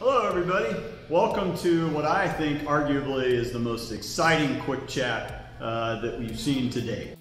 Hello, everybody. Welcome to what I think arguably is the most exciting quick chat uh, that we've seen today.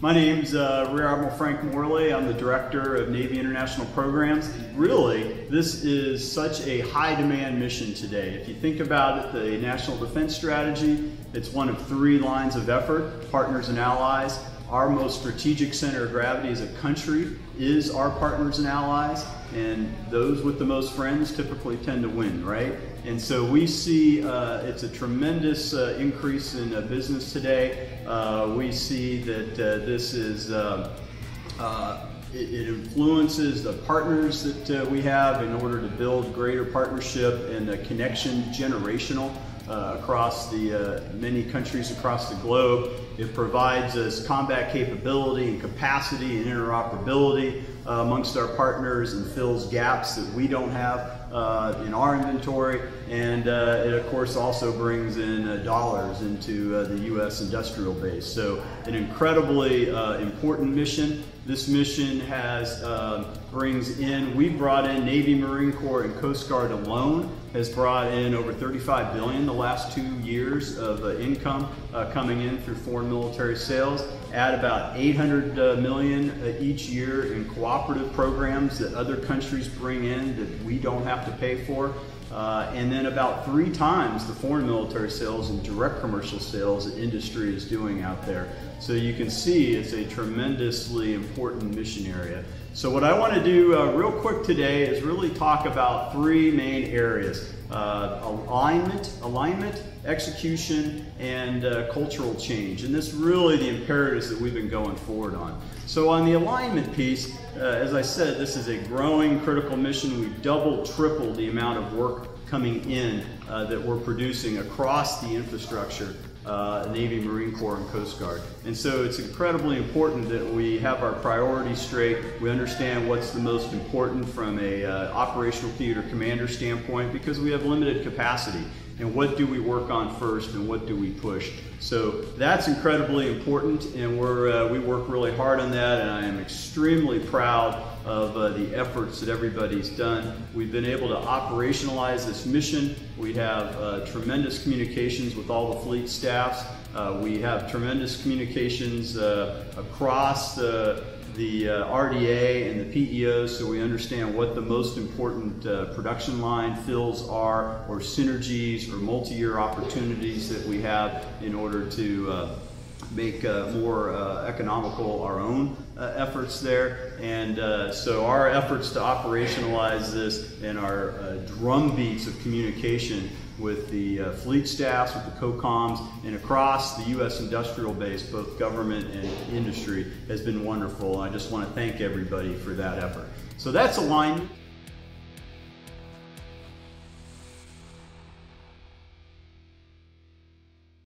My name's uh, Rear Admiral Frank Morley. I'm the Director of Navy International Programs. Really, this is such a high demand mission today. If you think about it, the National Defense Strategy, it's one of three lines of effort, partners and allies. Our most strategic center of gravity as a country is our partners and allies, and those with the most friends typically tend to win, right? And so we see uh, it's a tremendous uh, increase in uh, business today. Uh, we see that uh, this is uh, it, it, influences the partners that we have in order to build greater partnership and a connection generational uh, across the uh, many countries across the globe. It provides us combat capability and capacity and interoperability uh, amongst our partners and fills gaps that we don't have uh, in our inventory. And uh, it, of course, also brings in uh, dollars into the U.S. industrial base. So, an incredibly important mission. This mission has brings in, we've brought in Navy, Marine Corps, and Coast Guard alone has brought in over 35 billion the last two years of uh, income uh, coming in through foreign military sales. Add about 800 uh, million uh, each year in cooperative programs that other countries bring in that we don't have to pay for. Uh, and then about three times the foreign military sales and direct commercial sales that industry is doing out there. So you can see it's a tremendously important mission area. So what I want to do uh, real quick today is really talk about three main areas. Uh, alignment, alignment, execution, and uh, cultural change. And this really the imperatives that we've been going forward on. So on the alignment piece, uh, as I said, this is a growing critical mission. We've doubled, tripled the amount of work coming in uh, that we're producing across the infrastructure uh, Navy, Marine Corps, and Coast Guard. And so it's incredibly important that we have our priorities straight. We understand what's the most important from a uh, operational theater commander standpoint because we have limited capacity. And what do we work on first and what do we push? So that's incredibly important and we're, uh, we work really hard on that and I am extremely proud of uh, the efforts that everybody's done. We've been able to operationalize this mission. We have uh, tremendous communications with all the fleet staffs. Uh, we have tremendous communications uh, across the, the uh, RDA and the PEO so we understand what the most important uh, production line fills are or synergies or multi-year opportunities that we have in order to make uh, more uh, economical our own uh, efforts there. And uh, so our efforts to operationalize this and our uh, drum of communication with the uh, fleet staffs, with the COCOMs, and across the U.S. industrial base, both government and industry, has been wonderful. I just want to thank everybody for that effort. So that's alignment.